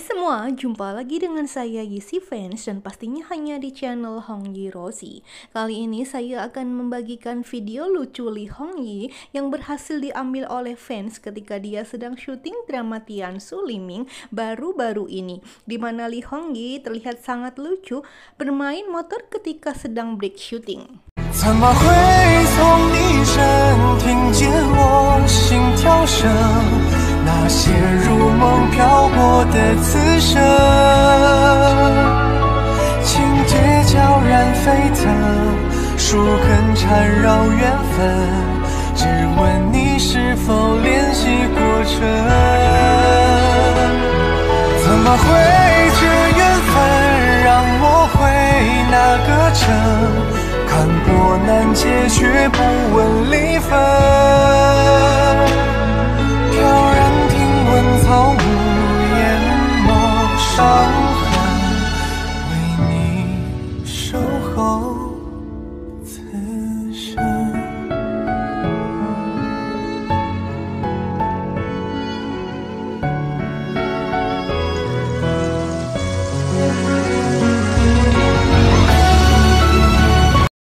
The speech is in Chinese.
semua, jumpa lagi dengan saya Yisi Fans dan pastinya hanya di channel Hong Yi Rosi. Kali ini saya akan membagikan video lucu Lee Hong Yi yang berhasil diambil oleh fans ketika dia sedang syuting drama Tian Su Liming baru-baru ini. Di mana Lee Hong Yi terlihat sangat lucu bermain motor ketika sedang break syuting. 那些如梦飘过的此生，情节悄然沸腾，树根缠绕缘分，只问你是否联系过程？怎么会这缘分让我回那个城？看破难解，却不。